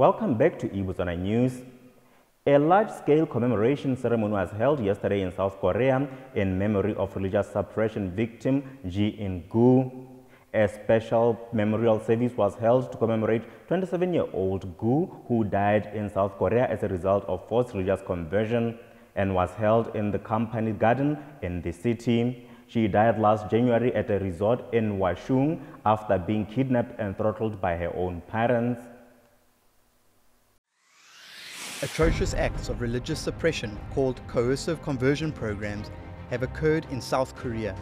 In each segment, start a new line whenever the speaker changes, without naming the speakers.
Welcome back to eBotswana News. A large-scale commemoration ceremony was held yesterday in South Korea in memory of religious suppression victim Ji In-gu. A special memorial service was held to commemorate 27-year-old Gu who died in South Korea as a result of forced religious conversion and was held in the company garden in the city. She died last January at a resort in Hwaseong after being kidnapped and throttled by her own parents.
Atrocious acts of religious suppression called coercive conversion programs have occurred in South Korea.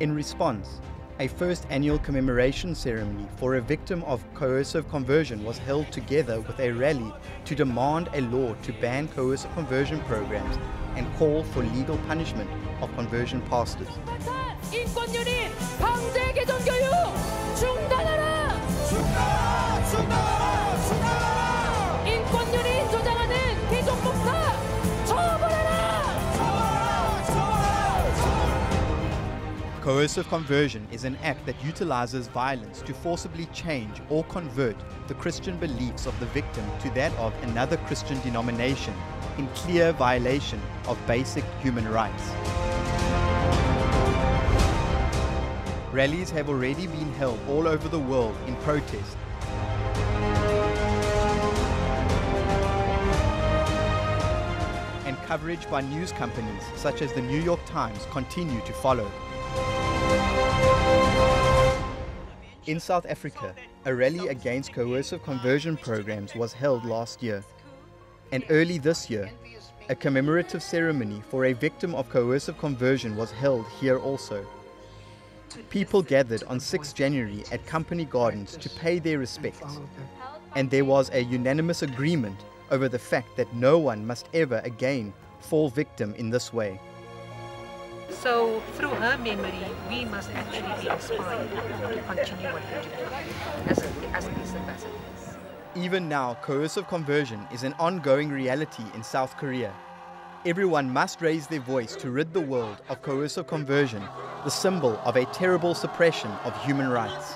In response, a first annual commemoration ceremony for a victim of coercive conversion was held together with a rally to demand a law to ban coercive conversion programs and call for legal punishment of conversion pastors. Coercive conversion is an act that utilizes violence to forcibly change or convert the Christian beliefs of the victim to that of another Christian denomination in clear violation of basic human rights. Rallies have already been held all over the world in protest. And coverage by news companies such as the New York Times continue to follow. In South Africa, a rally against coercive conversion programs was held last year. And early this year, a commemorative ceremony for a victim of coercive conversion was held here also. People gathered on 6 January at Company Gardens to pay their respects. And there was a unanimous agreement over the fact that no one must ever again fall victim in this way.
So through her memory, we must actually be inspired to continue what we're doing as, as peace ambassadors.
Even now, coercive conversion is an ongoing reality in South Korea. Everyone must raise their voice to rid the world of coercive conversion, the symbol of a terrible suppression of human rights.